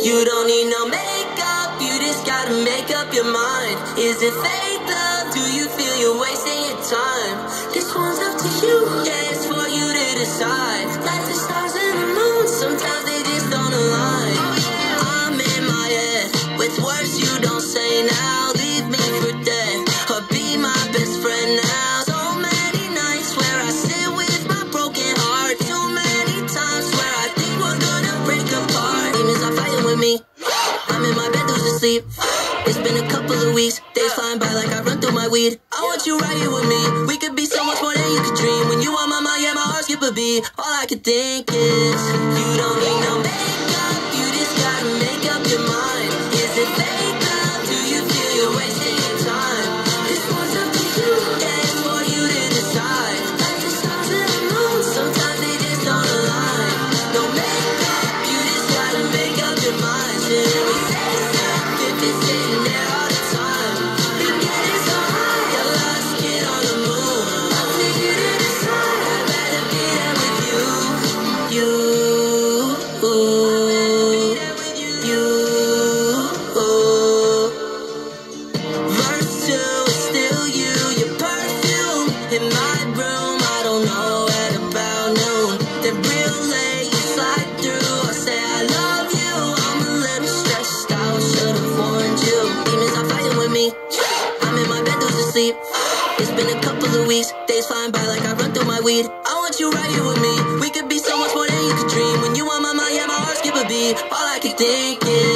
You don't need no makeup, you just gotta make up your mind. Is it fake love? Do you feel you're wasting your time? This one's up to you, yeah, it's for you to decide. Sleep. It's been a couple of weeks. Days flying by like I run through my weed. I want you right here with me. We could be so much more than you could dream. When you on my mind, yeah, my heart skip a beat. All I can think is You. Verse two still you, your perfume in my room. I don't know at about noon. Then real late, you slide through. I say I love you. I'm a little stressed should've warned you. Demons are fighting with me. I'm in my bed losing sleep. It's been a couple of weeks, days flying by like I run through my weed. You right here with me. We could be so much more than you could dream. When you on my mind, yeah, my heart skip a beat. All I can think is.